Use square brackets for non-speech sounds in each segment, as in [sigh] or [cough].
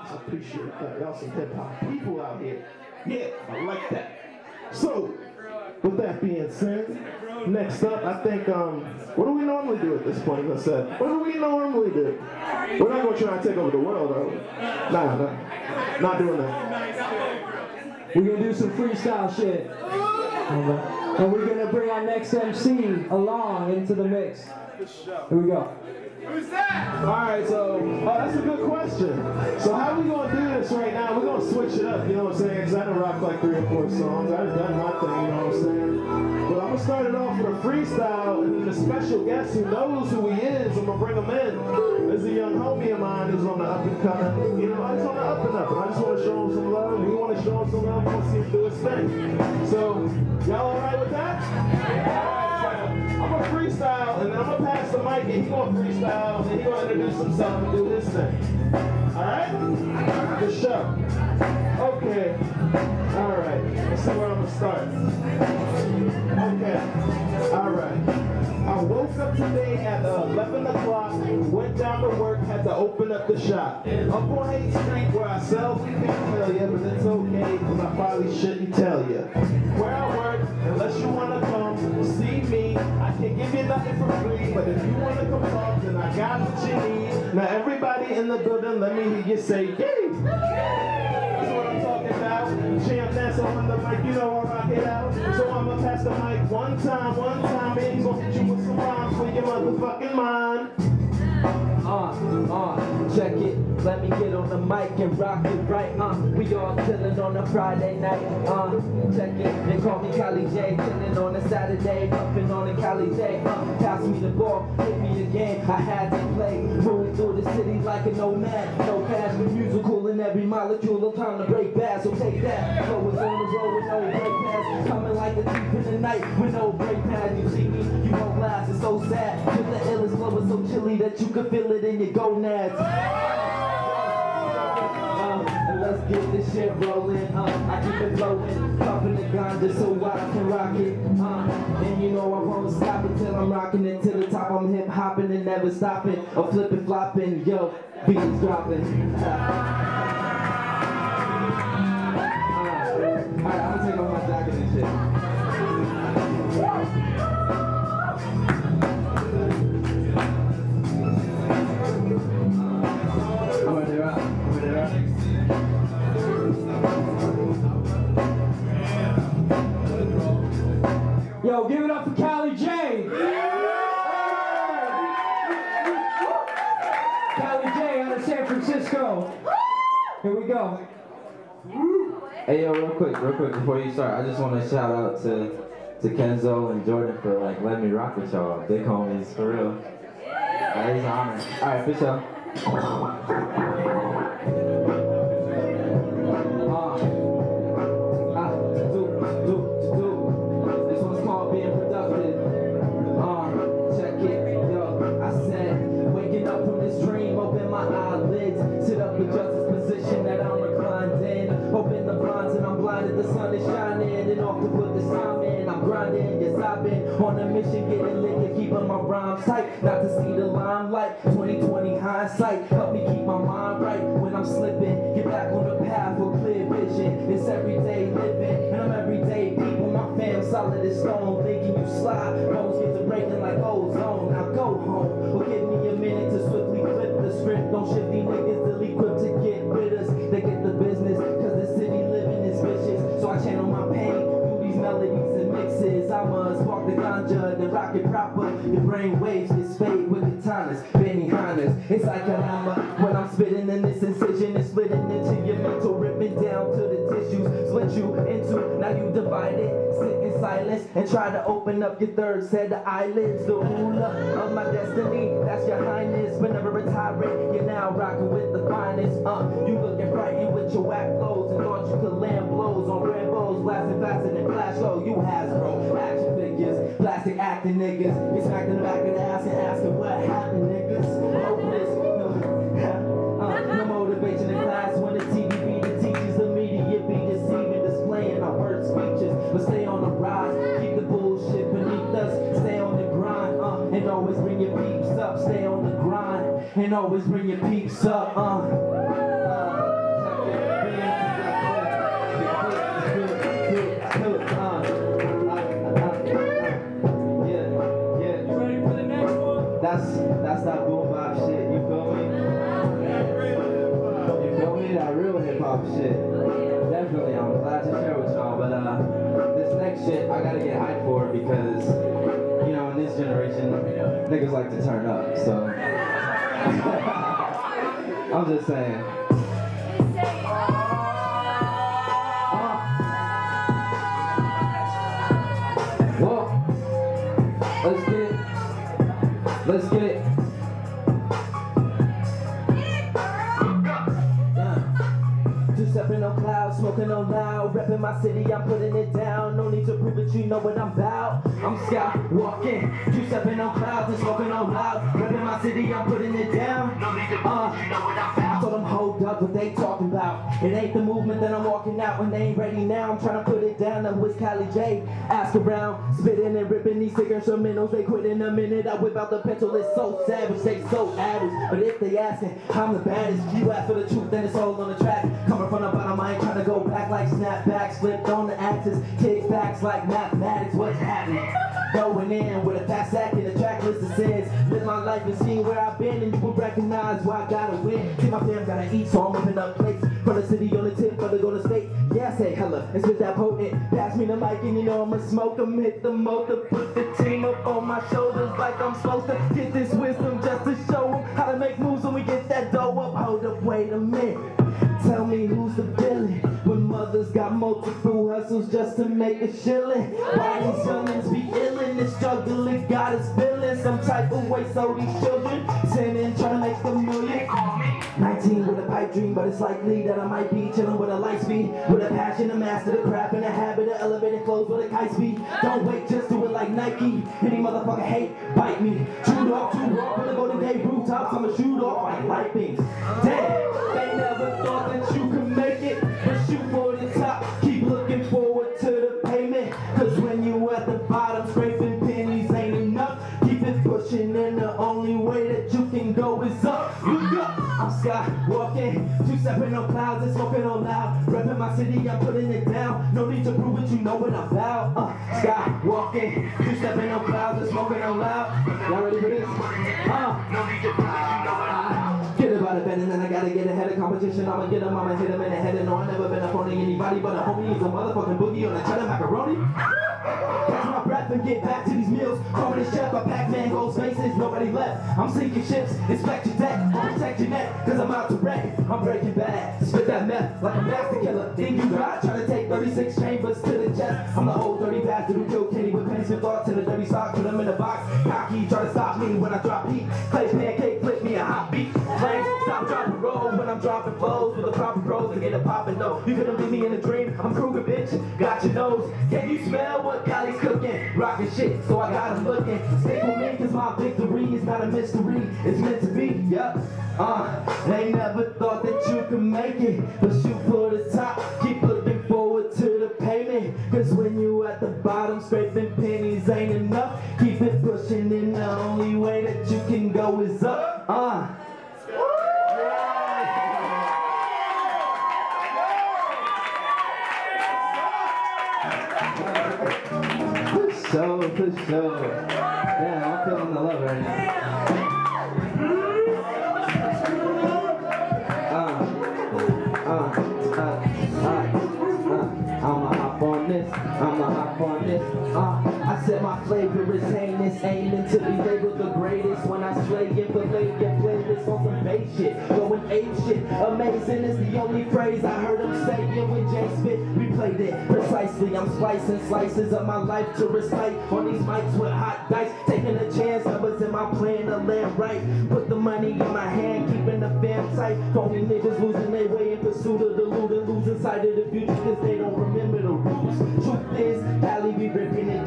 I appreciate that. Y'all some hip hop people out here. Yeah, I like that. So, with that being said, next up, I think, um, what do we normally do at this point? I said, what do we normally do? We're not going to try and take over the world, are we? Nah, nah, not doing that. We're gonna do some freestyle shit. And we're gonna bring our next MC along into the mix. Here we go. All right, so oh, that's a good question. So how we gonna do this right now? We're gonna switch it up, you know what I'm saying? Because I done rock like three or four songs. I've done my thing, you know what I'm saying? But I'm gonna start it off with a freestyle, and then the special guest who knows who he is, I'm gonna bring him in. There's a young homie of mine who's on the up and coming. You know, he's on the up and up, and I just want to show him some love. Want to show him some love. I want to see him do his thing. So, y'all all right with that? All right, so I'm gonna freestyle, and then I'm gonna pass the and he's gonna freestyle, and gonna introduce himself and do his thing. All right? Good show. Okay. All right. Let's see where I'm gonna start. Okay. All right. I woke up today at uh, 11 o'clock, went down to work, had to open up the shop. Up on 8th Street where I sell paraphernalia, but it's okay, cause I probably shouldn't but if you wanna come talk, then I got what you need. Now everybody in the building, let me hear you say, yay! That's what I'm talking about. Champ dance on the mic, you know I rock it out. So I'ma pass the mic one time, one time, and gonna hit you with some rhymes for your motherfucking mind. Uh, uh, check it. Let me get on the mic and rock it right. Uh, we all chillin' on a Friday night. Uh, check it. They call me Kaly Jay. Chillin' on a Saturday, puffin' on a Kaly Jay. Uh, pass me the ball, hit me again. I had to play. Moving the city like a nomad. No cash, but musical in every molecule. No time to break bad, so take that. So it's on the road with no break pass. Coming like a thief in the night with no break pad. You see me, you won't last. It's so sad. Cause the illest flow is so chilly that you can feel it in your gonads. Uh, let's get this shit rolling. I keep it flowing, ganja so I can rock it. Uh, and you know I won't stop it till I'm rocking it to the top. I'm hip hopping and never stopping. I'm flipping, flopping, yo, beats dropping. Uh, Alright, I'm gonna take off my jacket and shit. Give it up for Kaly Jay. Kaly Jay out of San Francisco. Here we go. Hey yo, real quick, real quick before you start, I just want to shout out to to Kenzo and Jordan for like letting me rock with y'all, big homies for real. That is honor. All right, for sure. On a mission, getting lit and keeping my rhymes tight. Not to see the limelight, 2020 hindsight, help me keep my mind right when I'm slipping. Get back on the path with clear vision. It's everyday living, and I'm everyday people. My fam solid as stone, thinking you slide. Bones get to breaking like ozone. Now go home, or give me a minute to swiftly flip the script. Don't shift these niggas rock it proper. Your brain waves get spade with katanas, Benihanas. It's like a hammer when I'm spitting in this incision and splitting into your mental, ripping down to the tissues, split you into. Now you divided, sit in silence and try to open up your third set of eyelids. The ruler of my destiny, that's your highness. Whenever a tyrant, you're now rocking with the finest. Uh, you looking frightened with your whack clothes and thought you could land blows on Rambos, blasting faster than flash Oh, You Hasbro, action figures, plastic acting niggas. You smacked in the back of the ass and asking what happened, niggas. and always bring your peeps up. Uh. uh. That's that's that boom bop shit, you feel me? You feel me? That real hip hop shit. Definitely, I'm glad to share with y'all. But uh, this next shit, I gotta get hyped for because you know in this generation, niggas like to turn up. So. [laughs] I'm just saying. Whoa. Let's get it. Let's get stepping on clouds, smoking on loud, repping my city, I'm putting it down. No need to prove it, you know what I'm about. I'm scout walking, two stepping on clouds and smoking on loud, repping my city, I'm putting it down. No need to prove uh, I'm about. I told them hold up, what they talking about? It ain't the movement that I'm walking out when they ain't ready now. I'm trying to put it down. That was Kaly Jay. Ask around, spitting and ripping these sick instrumentals. They quit in a minute. I whip out the pencil. It's so savage, they so average. But if they asking, I'm the baddest. You ask for the truth, then it's all on the track. Coming from the bottom, I ain't trying to go back like snapbacks. Flipped on the axis, kickbacks like mathematics. What's happening? [laughs] Going in with a fast sack in the track list that says, Live my life and see where I've been, and you will recognize why I gotta win. See, my fam gotta eat, so I'm whipping up plates. From the city on the tip for the Golden State. Yeah, I say hella, and spit that potent. Pass me the mic, and you know I'ma smoke 'em. Hit the motor, put the team up on my shoulders like I'm supposed to. Get this wisdom just to show show 'em how to make moves when we get that dough up. Hold up, wait a minute. Got multiple hustles just to make a shilling. Why these youngins be illin' and struggling? God is feeling some type of way, so these children sinning, trying to make a million. 19 with a pipe dream, but it's likely that I might be chilling with a light speed, with a passion to master the craft and a habit of elevated flows with a kite speed. Don't wait, just do it like Nike. Any motherfucker hate, bite me. Shoot off, too raw, when I go to day rooftops, I'ma shoot off clouds and smoking on loud. Repping my city, I'm putting it down. No need to prove it, you know what I'm about. Uh, skywalking, two stepping on clouds and smoking on loud. Y'all ready for this? Uh, Get about it, and then I gotta get ahead of competition. I'ma get him, I'ma hit him in the head. And no, I never been up on anybody, but a homie is a motherfucking boogie on a cheddar macaroni. And get back to these meals. The chef, I pack mango spaces, nobody left. I'm sinking ships, inspect your deck, I'll protect your neck, cause I'm out to wreck. I'm breaking bad, spit that meth like a master killer. Think you got, trying to take 36 chambers to the chest. I'm the old dirty bastard who killed Kenny with pennies thoughts in a dirty sock, put them in a box. Cocky, try to stop me when I drop heat. Clay pancake, flip me a hot beat. Flame, stop, drop, and roll when I'm dropping flows with the proper pros to get it poppin'. No, you couldn't leave me in a dream. I'm Krueger, bitch. Got your nose. Can you smell shit, so I got 'em looking. Stay with me, cause my victory is not a mystery. It's meant to be, yup. Uh, they never thought that you could make it, but shoot for love right now. Uh, uh, uh, uh, uh, I'ma hop on this, this. Uh, I said my flavor is heinous, aiming to be labeled the greatest. When I slay it, fillet your playlist on some bait shit, shit. Amazing is the only phrase I heard him say. And when Jay spit, we played it precisely. I'm slicing slices of my life to recite on these mics with hot dice, taking a chance. I was in my plan to land right. Put the money in my hand, keeping the fam tight. Phony niggas losing their way in pursuit of the loot and losing sight of the future because they don't remember the rules. Truth is,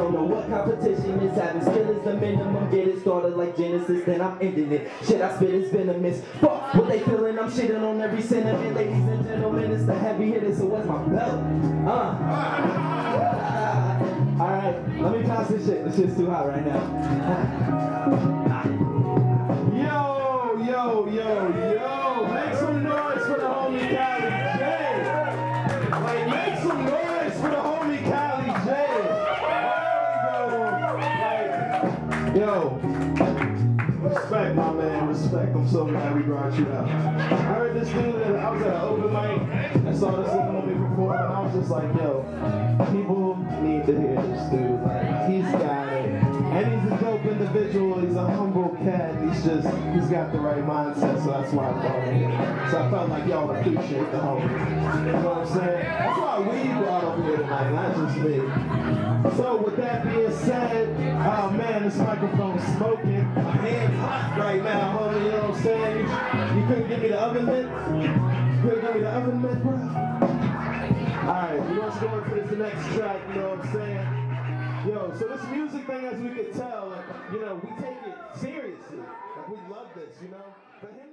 don't know what competition is having. Skill is the minimum, get it started like Genesis, then I'm ending it. Shit I spit is venomous. Fuck what they feeling, I'm shitting on every sentiment. Ladies and gentlemen, it's the heavy hitter, so what's my belt? Uh. Alright, let me pass this shit. This shit's too hot right now. [laughs] Yo, yo, yo, yo. So glad we brought you out. I heard this dude, that I was at an open mic. I saw this little movie perform, and I was just like, yo, people need to hear this dude. Like, he's got it. And he's a dope individual. He's a humble cat. He's just, he's got the right mindset, so that's why I brought him here. So I felt like y'all appreciate the homie. You know what I'm saying? That's why we brought him here tonight, not just me. So with that being said, oh man, this microphone's smoking. Oven mitt? You couldn't give me the oven bro? Alright, we want to go into this next track, you know what I'm saying? Yo, so this music thing, as we could tell, like, you know, we take it seriously. Like, we love this, you know?